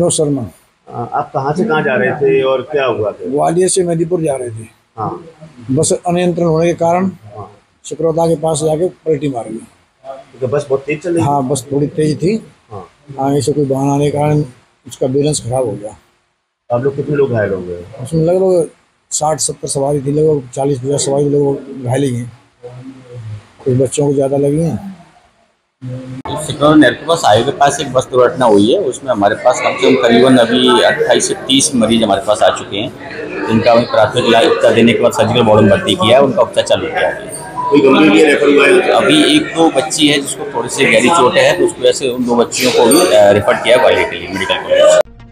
No Sharma. आप कहाँ से कहाँ जा रहे थे और क्या हुआ था ग्वालियर से मेदीपुर जा रहे थे। हाँ। बस अनियंत्रण होने के कारण हाँ। के पास जाके पलटी मार गई क्योंकि बस बहुत तेज चल रही हाँ बस थोड़ी तेज थी। हाँ। आगे से कोई वाहन आने के कारण उसका बैलेंस खराब हो गया। आप लोग कितने लोग घायल हो गए? उसमें लगभग साठ सत्तर सवारी थी लगभग चालीस पचास सवारी लगभग घायल ही हैं। कुछ बच्चों को ज़्यादा लगी हैं। के पास हाईवे के पास एक बस दुर्घटना हुई है। उसमें हमारे पास कम से कम करीबन अभी 28 से 30 मरीज़ हमारे पास आ चुके हैं। जिनका उन्हें प्राथमिक इलाज उपचार देने के बाद सर्जिकल वार्ड में भर्ती किया है। उनका उपचार चालू किया है। अभी एक दो बच्ची है जिसको थोड़ी सी गहरी चोट है तो उसकी वजह से उन दो बच्चियों को भी रेफर किया है ग्वालियर के लिए मेडिकल